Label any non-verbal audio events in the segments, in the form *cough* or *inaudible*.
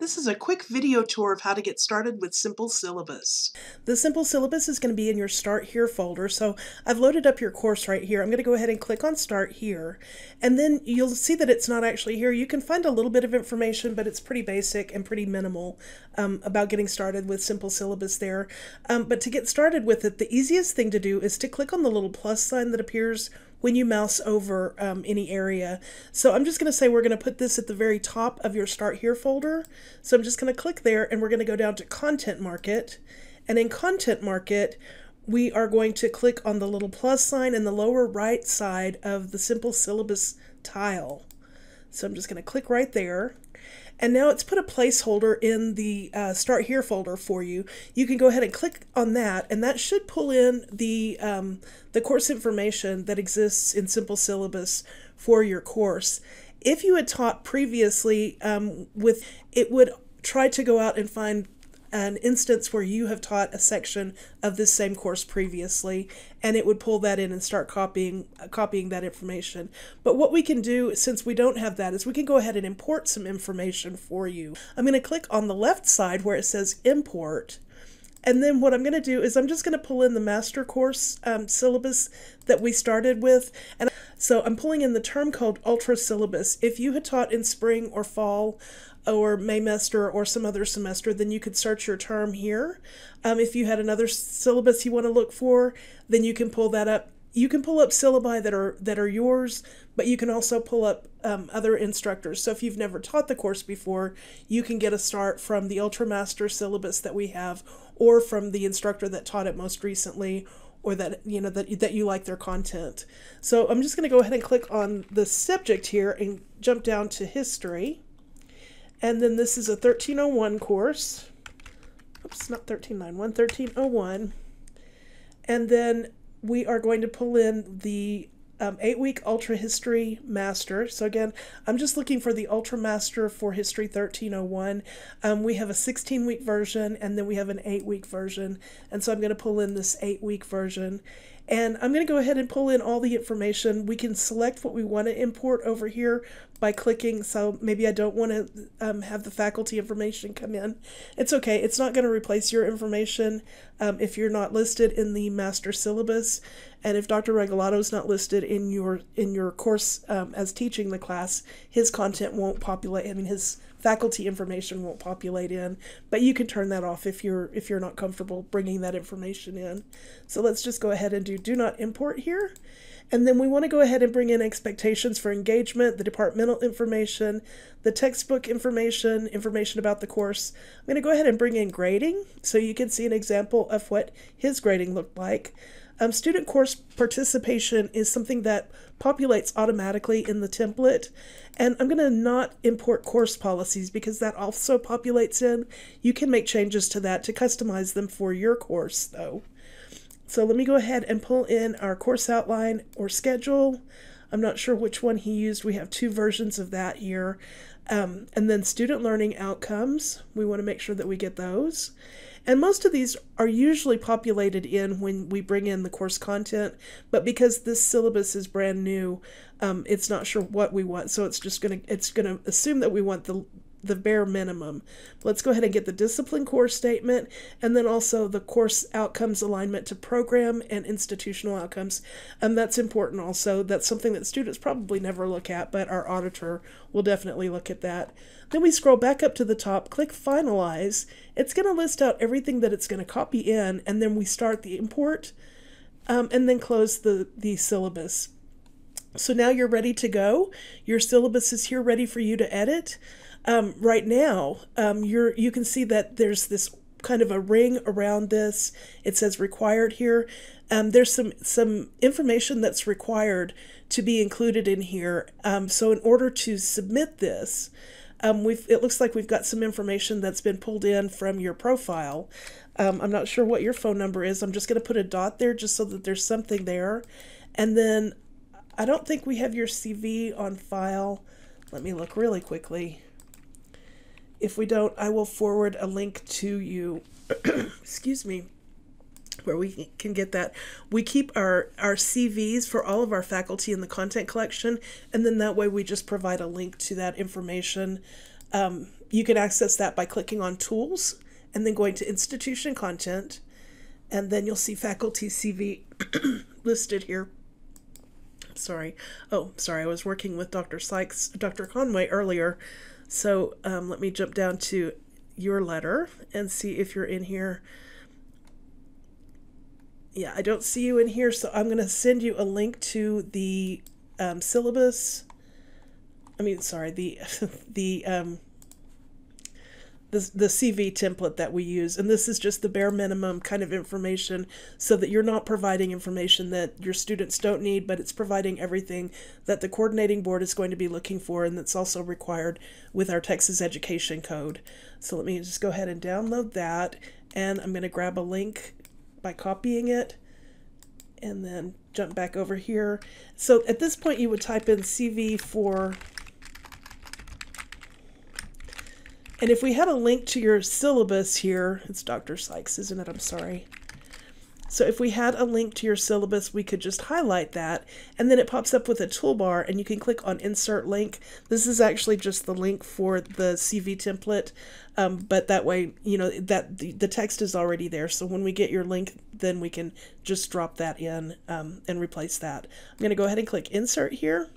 This is a quick video tour of how to get started with Simple Syllabus. The Simple Syllabus is going to be in your Start Here folder. So I've loaded up your course right here. I'm going to go ahead and click on Start Here. And then you'll see that it's not actually here. You can find a little bit of information, but it's pretty basic and pretty minimal um, about getting started with Simple Syllabus there. Um, but to get started with it, the easiest thing to do is to click on the little plus sign that appears when you mouse over um, any area. So I'm just going to say we're going to put this at the very top of your Start Here folder. So I'm just going to click there and we're going to go down to Content Market. And in Content Market, we are going to click on the little plus sign in the lower right side of the Simple Syllabus tile. So I'm just going to click right there. And now it's put a placeholder in the uh, Start Here folder for you. You can go ahead and click on that, and that should pull in the, um, the course information that exists in Simple Syllabus for your course. If you had taught previously um, with, it would try to go out and find an instance where you have taught a section of this same course previously and it would pull that in and start copying uh, copying that information but what we can do since we don't have that is we can go ahead and import some information for you i'm going to click on the left side where it says import and then what I'm going to do is I'm just going to pull in the master course um, syllabus that we started with. And so I'm pulling in the term called ultra syllabus. If you had taught in spring or fall or Maymester or some other semester, then you could search your term here. Um, if you had another syllabus you want to look for, then you can pull that up. You can pull up syllabi that are that are yours, but you can also pull up um, other instructors. So if you've never taught the course before, you can get a start from the Ultramaster syllabus that we have, or from the instructor that taught it most recently, or that you know that that you like their content. So I'm just going to go ahead and click on the subject here and jump down to history. And then this is a 1301 course. Oops, not 1391, 1301. And then we are going to pull in the um, eight week Ultra History Master. So, again, I'm just looking for the Ultra Master for History 1301. Um, we have a 16 week version and then we have an eight week version. And so I'm going to pull in this eight week version. And I'm going to go ahead and pull in all the information. We can select what we want to import over here by clicking. So maybe I don't want to um, have the faculty information come in. It's okay. It's not going to replace your information um, if you're not listed in the master syllabus. And if Dr. Regalado is not listed in your in your course um, as teaching the class, his content won't populate. I mean, his faculty information won't populate in but you can turn that off if you're if you're not comfortable bringing that information in so let's just go ahead and do do not import here and then we want to go ahead and bring in expectations for engagement, the departmental information, the textbook information, information about the course. I'm going to go ahead and bring in grading so you can see an example of what his grading looked like. Um, student course participation is something that populates automatically in the template. And I'm going to not import course policies because that also populates in. You can make changes to that to customize them for your course though. So let me go ahead and pull in our course outline or schedule. I'm not sure which one he used. We have two versions of that here. Um, and then student learning outcomes. We want to make sure that we get those. And most of these are usually populated in when we bring in the course content, but because this syllabus is brand new, um, it's not sure what we want, so it's just gonna it's gonna assume that we want the the bare minimum. Let's go ahead and get the discipline course statement and then also the course outcomes alignment to program and institutional outcomes. And that's important also. That's something that students probably never look at, but our auditor will definitely look at that. Then we scroll back up to the top, click finalize. It's going to list out everything that it's going to copy in, and then we start the import um, and then close the, the syllabus. So now you're ready to go. Your syllabus is here ready for you to edit. Um, right now, um, you're you can see that there's this kind of a ring around this. It says required here. Um, there's some some information that's required to be included in here. Um, so in order to submit this, um, we've it looks like we've got some information that's been pulled in from your profile. Um, I'm not sure what your phone number is. I'm just going to put a dot there just so that there's something there. And then I don't think we have your CV on file. Let me look really quickly. If we don't, I will forward a link to you. *coughs* Excuse me where we can get that. We keep our, our CVs for all of our faculty in the content collection, and then that way we just provide a link to that information um, you can access that by clicking on Tools and then going to Institution Content, and then you'll see Faculty CV *coughs* listed here. Sorry. Oh, sorry. I was working with Dr. Sykes, Dr. Conway earlier. So um, let me jump down to your letter and see if you're in here. Yeah, I don't see you in here, so I'm going to send you a link to the um, syllabus. I mean, sorry, the *laughs* the um, the, the CV template that we use. And this is just the bare minimum kind of information so that you're not providing information that your students don't need, but it's providing everything that the coordinating board is going to be looking for and that's also required with our Texas Education Code. So let me just go ahead and download that. And I'm going to grab a link by copying it and then jump back over here. So at this point, you would type in CV for And if we had a link to your syllabus here, it's Dr. Sykes, isn't it? I'm sorry. So if we had a link to your syllabus, we could just highlight that and then it pops up with a toolbar and you can click on insert link. This is actually just the link for the CV template, um, but that way, you know, that the, the text is already there. So when we get your link, then we can just drop that in um, and replace that. I'm going to go ahead and click insert here.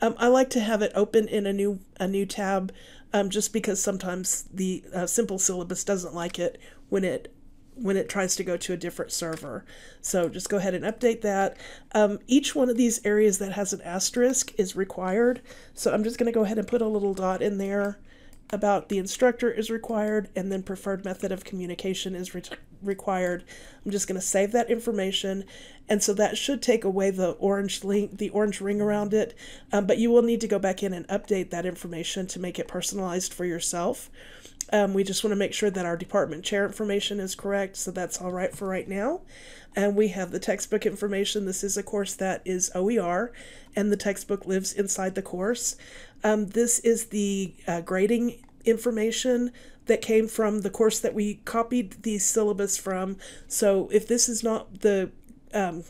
Um, I like to have it open in a new a new tab um, just because sometimes the uh, simple syllabus doesn't like it when it when it tries to go to a different server. So just go ahead and update that. Um, each one of these areas that has an asterisk is required. So I'm just going to go ahead and put a little dot in there about the instructor is required and then preferred method of communication is re required. I'm just going to save that information and so that should take away the orange link, the orange ring around it, um, but you will need to go back in and update that information to make it personalized for yourself. Um, we just want to make sure that our department chair information is correct, so that's all right for right now. And we have the textbook information. This is a course that is OER, and the textbook lives inside the course. Um, this is the uh, grading information that came from the course that we copied the syllabus from. So if this is not the um,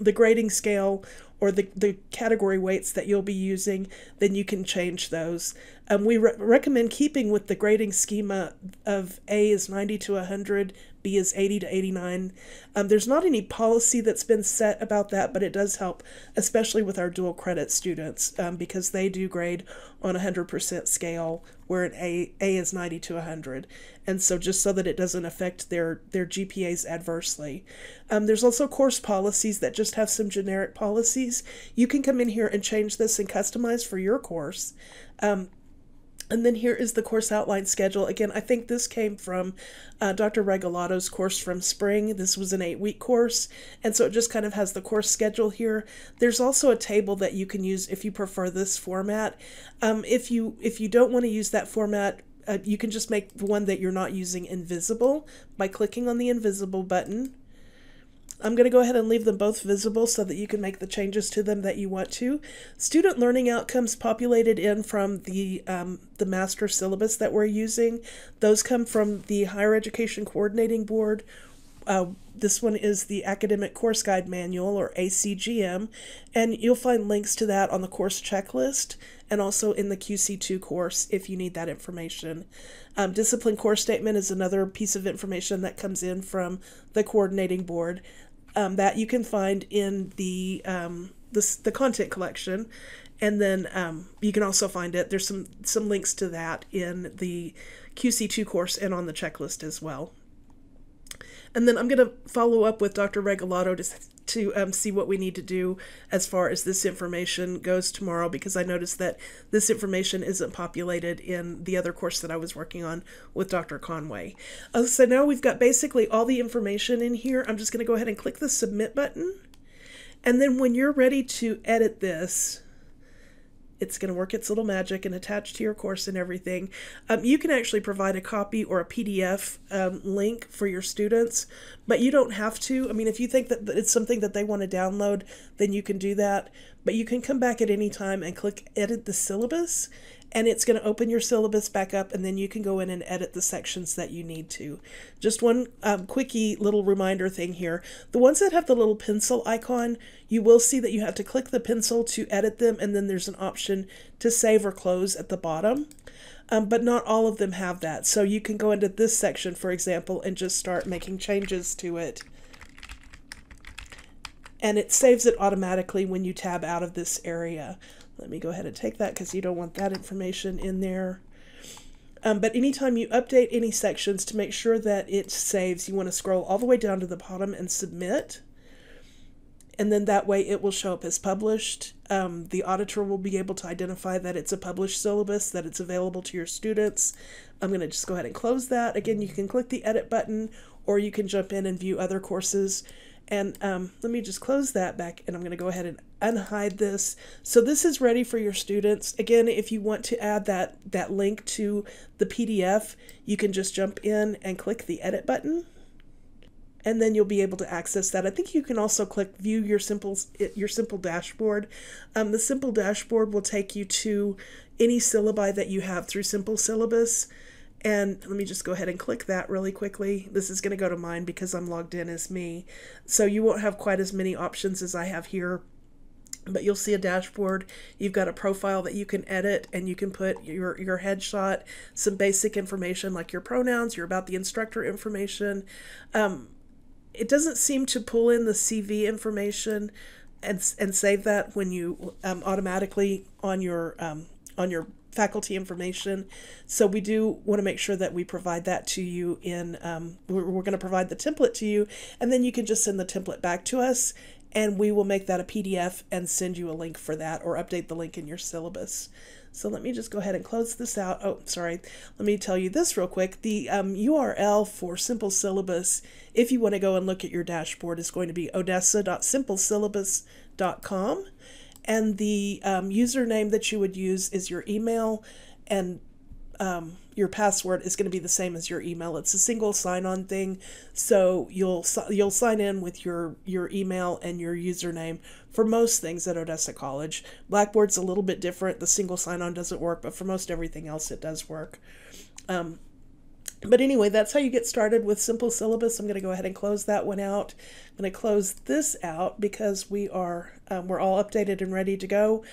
the grading scale or the, the category weights that you'll be using, then you can change those. Um, we re recommend keeping with the grading schema of A is 90 to 100, B is 80 to 89. Um, there's not any policy that's been set about that, but it does help, especially with our dual credit students, um, because they do grade on a 100% scale, where an A, A is 90 to 100. And so just so that it doesn't affect their, their GPAs adversely. Um, there's also course policies that just have some generic policies. You can come in here and change this and customize for your course. Um, and then here is the course outline schedule. Again, I think this came from uh, Dr. Regalado's course from spring. This was an eight week course, and so it just kind of has the course schedule here. There's also a table that you can use if you prefer this format. Um, if you if you don't want to use that format, uh, you can just make the one that you're not using invisible by clicking on the invisible button I'm going to go ahead and leave them both visible so that you can make the changes to them that you want to. Student learning outcomes populated in from the, um, the master syllabus that we're using. Those come from the Higher Education Coordinating Board. Uh, this one is the Academic Course Guide Manual, or ACGM, and you'll find links to that on the course checklist and also in the QC2 course if you need that information. Um, discipline course statement is another piece of information that comes in from the coordinating board um, that you can find in the um, the, the content collection. And then um, you can also find it. There's some some links to that in the qc2 course and on the checklist as well. And then i'm going to follow up with dr Regalado to to um, see what we need to do as far as this information goes tomorrow because I noticed that this information isn't populated in the other course that I was working on with Dr. Conway. Uh, so now we've got basically all the information in here. I'm just going to go ahead and click the submit button. And then when you're ready to edit this, it's going to work its little magic and attach to your course and everything. Um, you can actually provide a copy or a PDF um, link for your students, but you don't have to. I mean, if you think that it's something that they want to download, then you can do that. But you can come back at any time and click edit the syllabus and it's going to open your syllabus back up and then you can go in and edit the sections that you need to. Just one um, quickie little reminder thing here. The ones that have the little pencil icon, you will see that you have to click the pencil to edit them and then there's an option to save or close at the bottom. Um, but not all of them have that. So you can go into this section, for example, and just start making changes to it. And it saves it automatically when you tab out of this area. Let me go ahead and take that because you don't want that information in there. Um, but anytime you update any sections to make sure that it saves, you want to scroll all the way down to the bottom and submit. And then that way it will show up as published. Um, the auditor will be able to identify that it's a published syllabus, that it's available to your students. I'm going to just go ahead and close that. Again, you can click the edit button or you can jump in and view other courses. And um, let me just close that back and I'm going to go ahead and unhide this. So this is ready for your students. Again, if you want to add that, that link to the PDF, you can just jump in and click the edit button and then you'll be able to access that. I think you can also click view your simple your simple dashboard. Um, the simple dashboard will take you to any syllabi that you have through simple syllabus. And let me just go ahead and click that really quickly. This is going to go to mine because I'm logged in as me. So you won't have quite as many options as I have here. But you'll see a dashboard. You've got a profile that you can edit and you can put your, your headshot, some basic information like your pronouns, your about the instructor information. Um, it doesn't seem to pull in the CV information and, and save that when you um, automatically on your um, on your faculty information. So we do want to make sure that we provide that to you in, um, we're, we're going to provide the template to you, and then you can just send the template back to us, and we will make that a PDF and send you a link for that or update the link in your syllabus. So let me just go ahead and close this out. Oh, sorry. Let me tell you this real quick. The um, URL for Simple Syllabus, if you want to go and look at your dashboard, is going to be odessa.simplesyllabus.com and the um, username that you would use is your email and um, your password is going to be the same as your email. It's a single sign-on thing, so you'll you'll sign in with your your email and your username for most things at Odessa College. Blackboard's a little bit different. The single sign-on doesn't work, but for most everything else, it does work. Um, but anyway, that's how you get started with simple syllabus. I'm going to go ahead and close that one out. I'm going to close this out because we are um, we're all updated and ready to go.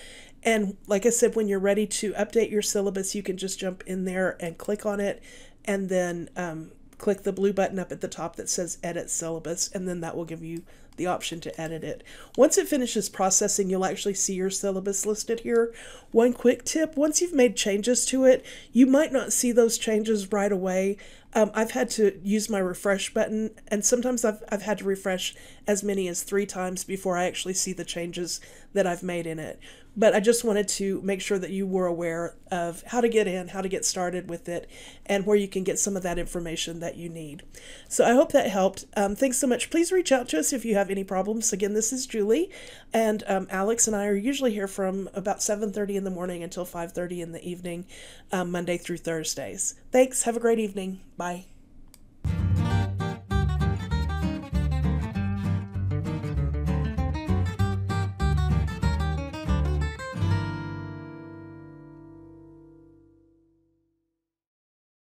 And like I said, when you're ready to update your syllabus, you can just jump in there and click on it, and then um, click the blue button up at the top that says Edit Syllabus, and then that will give you the option to edit it. Once it finishes processing, you'll actually see your syllabus listed here. One quick tip, once you've made changes to it, you might not see those changes right away. Um, I've had to use my refresh button, and sometimes I've, I've had to refresh as many as three times before I actually see the changes that I've made in it. But I just wanted to make sure that you were aware of how to get in, how to get started with it, and where you can get some of that information that you need. So I hope that helped. Um, thanks so much. Please reach out to us if you have any problems. Again, this is Julie, and um, Alex and I are usually here from about 7.30 in the morning until 5.30 in the evening, um, Monday through Thursdays. Thanks. Have a great evening. Bye.